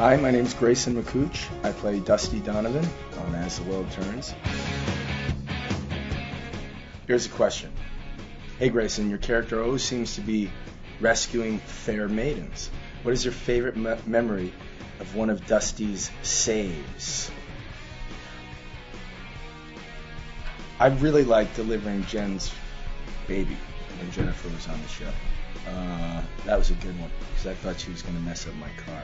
Hi, my name is Grayson McCouch. I play Dusty Donovan on As the World Turns. Here's a question. Hey Grayson, your character always seems to be rescuing fair maidens. What is your favorite me- memory of one of Dusty's saves? I really like delivering Jen's baby when Jennifer was on the show. Uh, that was a good one because I thought she was going to mess up my car.